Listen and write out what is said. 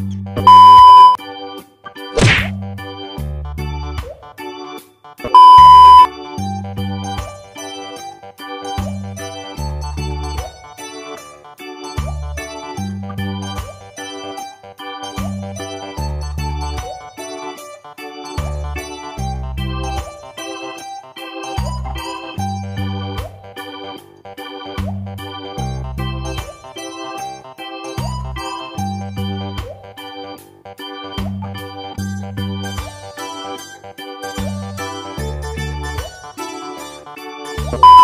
Música you